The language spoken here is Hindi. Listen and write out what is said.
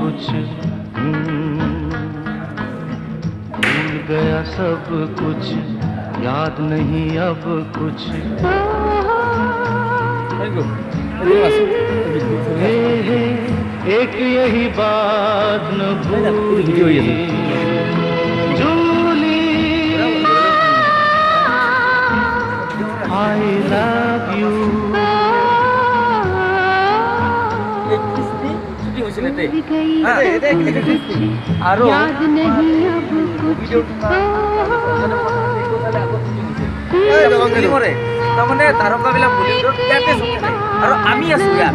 कुछ। हम्म, भूल गया सब कुछ। याद नहीं अब कुछ। हे हे एक यही बात न भूली जूली। आई लव তাৰকাবিলাক আৰু আমি আছো ইয়াত